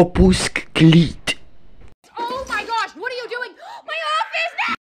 Opus Cleat. Oh my gosh, what are you?